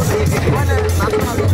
Okay, die Freunde, machen wir so.